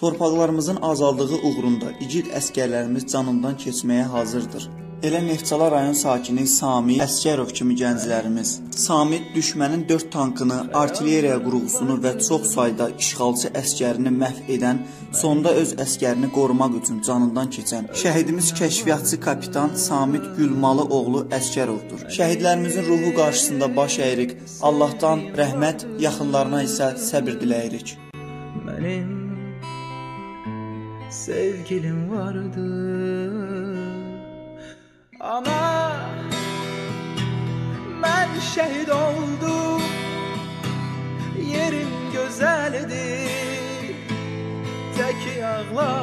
Torpaqlarımızın azadlığı uğrunda igid əskərlərimiz canından keçməyə hazırdır. Elə Neftçala rayon sakini Sami Əskərov kimi gənclərimiz Samit düşmənin 4 tankını, artilleriya qurğusunu və çox sayda işğalçı əskərini məhv edən, sonda öz əskərini qorumaq üçün canından keçən şəhidimiz kəşfiyyatçı kapitan Samit Gülmalı oğlu Əskərovdur. Şəhidlərimizin ruhu qarşısında baş əyirik. Allahdan rəhmət, yaxınlarına isə səbir diləyirik. Benim sevgilim vardı. Ama ben şehit oldum. Yerim güzeldi. Tek ağlar